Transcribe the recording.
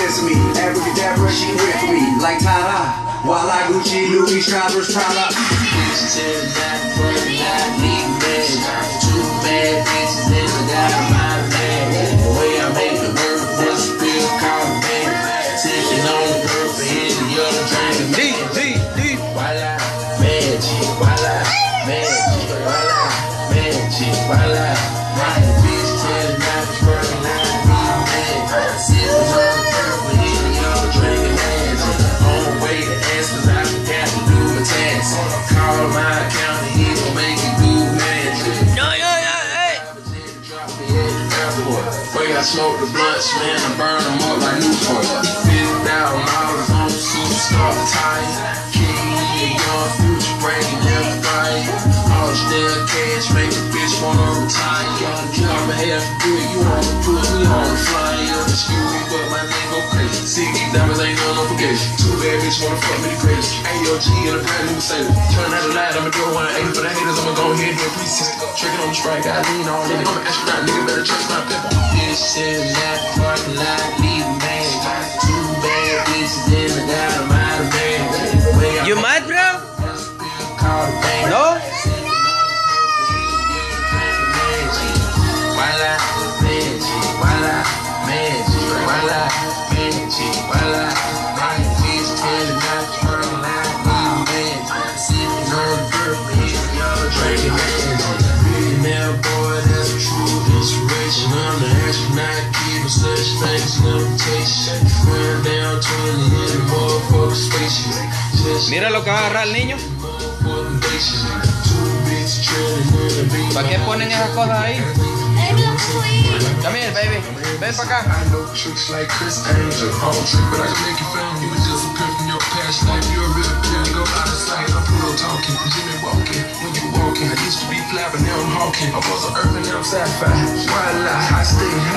sesame. Abracadabra, she for me like Tata. While I Gucci, Louis, Strauss, Prada. Bitch till that leave bad. Two bad bitches got my bag. The way I make the me on the. Deep, deep, magic, voila, magic, voila, magic. Right, Way I smoke the blunts, man, I burn them up like Newport. Fifty thousand dollars on superstar tire. King, a young future, breaking fight. All still cash, make a bitch wanna retire. Young job, I have to do it, you wanna put me on the flyer. Excuse me, but my name go crazy. These diamonds ain't none obligation. Two bad bitch wanna fuck me the crazy. AOG in a brand new Mercedes. Turn out the light, haters, I'ma go ahead and do a 360. Tricking on the strike, I lean on it. I'm an astronaut, nigga, better trust my pepper. Bitch said that parking lot, leave Mira lo que va a agarrar el niño. motherfucking basic. Two bitches trailing in the beat. ¿Para qué ponen esas cosas ahí? Me lo ahí. Come here, baby. Ven para acá. I know tricks like Criss Angel. I don't trick, but I can make you feel you was just a pimp from your past life. You're a real kid, go out of sight. I'm Pluto talking, Jimmy walking. When you walking, I used to be flapping, now I'm hawking. I was an urban, now I'm sci-fi. Voila, I stay high.